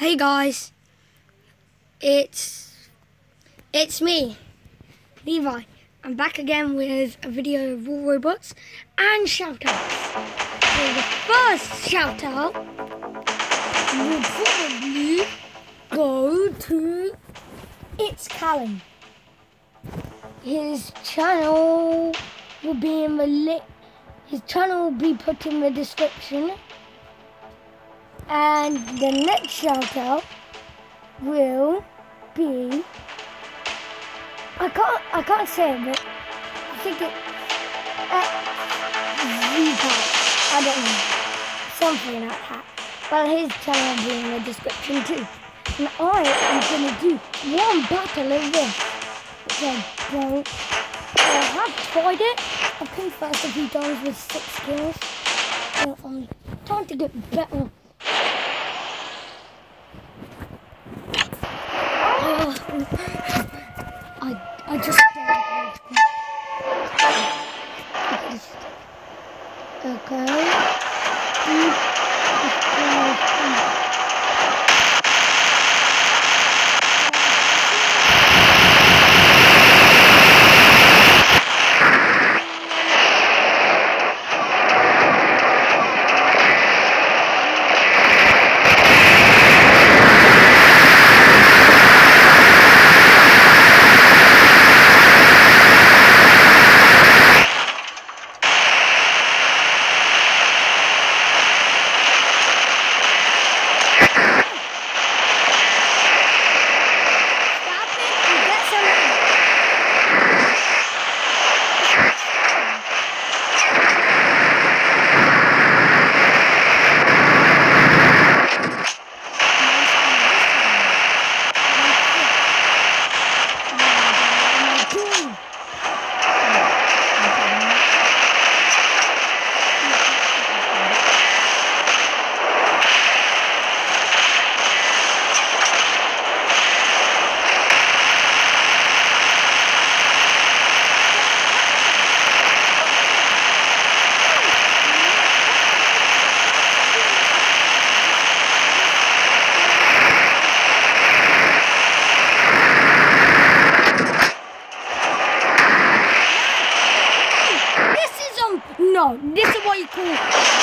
Hey guys, it's it's me, Levi. I'm back again with a video of War Robots and shoutouts. So the first shoutout will probably go to It's Callum. His channel will be in the link. His channel will be put in the description. And the next shout out will be I can't I can't say it, but I think it Zika. I don't know. Something like that. Well his channel will be in the description too. And I am gonna do one battle of this. Which I don't I have tried it. I've come first a few times with six kills. So I'm trying to get better. I I just okay. Mm. Stop it and get some. This is um no, this is what you call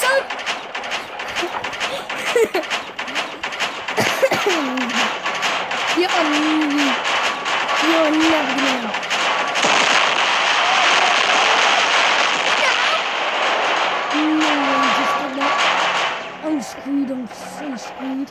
So, You're a movie. You're never gonna know. No, no, just did that. I'm screwed, I'm so screwed.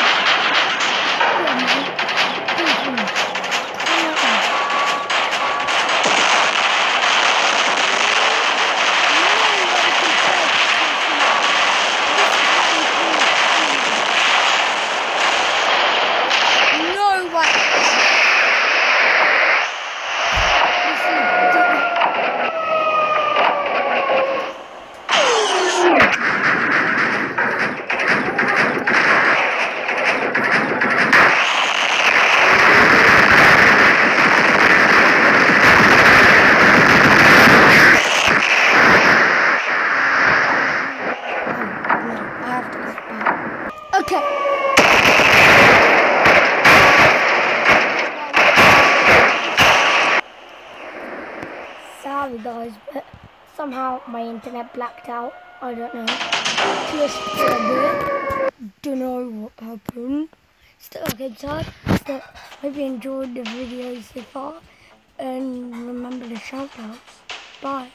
Sorry guys, but somehow my internet blacked out. I don't know. Just a bit. Don't know what happened. Still okay, sad. But hope you enjoyed the video so far. And remember the shout outs. Bye.